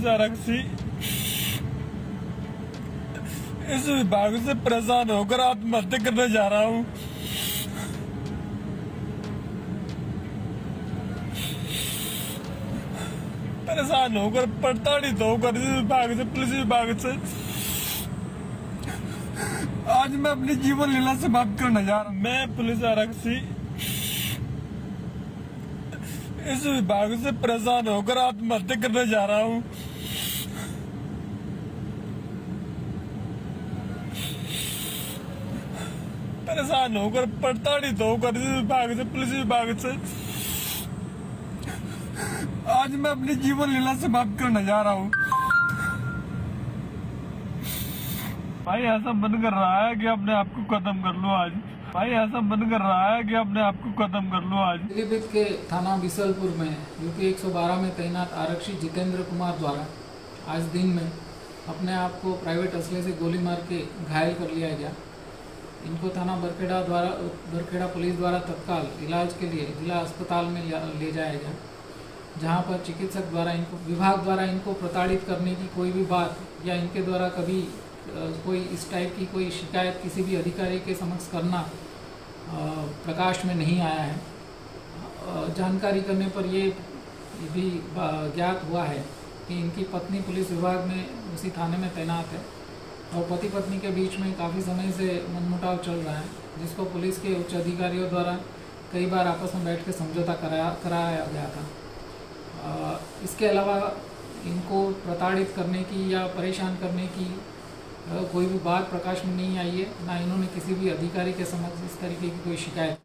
Police आरक्षी इस विभाग से परेशान होकर आत्महत्या करने जा रहा हूँ। परेशान होकर प्रताड़ित होकर इस विभाग से, पुलिस विभाग से। आज मैं अपनी जीवन लीला समाप्त करने जा रहा हूँ। मैं पुलिस आरक्षी। इस विभाग से परेशान होकर आत्महत्या करने जा रहा हूँ। परेशान होकर प्रताड़ित होकर विभाग से, पुलिस विभाग से। आज मैं अपनी जीवन लीला समाप्त करने जा रहा हूँ। भाई, ऐसा मन कर रहा है कि अपने आप को खत्म कर लो आज। भाई, ऐसा मन कर रहा है कि अपने आप को खत्म कर लो आज। पीलीभीत के थाना बिसलपुर में, यूपी 112 में तैनात आरक्षी जितेंद्र कुमार द्वारा आज दिन में अपने आप को प्राइवेट असले से गोली मार के घायल कर लिया गया। इनको थाना बरखेड़ा द्वारा, बरखेड़ा पुलिस द्वारा तत्काल इलाज के लिए जिला अस्पताल में ले जाया गया, जहाँ पर चिकित्सक द्वारा इनको, विभाग द्वारा इनको प्रताड़ित करने की कोई भी बात या इनके द्वारा कभी कोई इस टाइप की कोई शिकायत किसी भी अधिकारी के समक्ष करना प्रकाश में नहीं आया है। जानकारी करने पर ये भी ज्ञात हुआ है कि इनकी पत्नी पुलिस विभाग में, उसी थाने में तैनात है। और पति पत्नी के बीच में काफ़ी समय से मनमुटाव चल रहा है जिसको पुलिस के उच्च अधिकारियों द्वारा कई बार आपस में बैठ के समझौता कराया कराया गया था। अ, इसके अलावा इनको प्रताड़ित करने की या परेशान करने की कोई भी बात प्रकाश में नहीं आई है ना इन्होंने किसी भी अधिकारी के समक्ष इस तरीके की कोई शिकायत।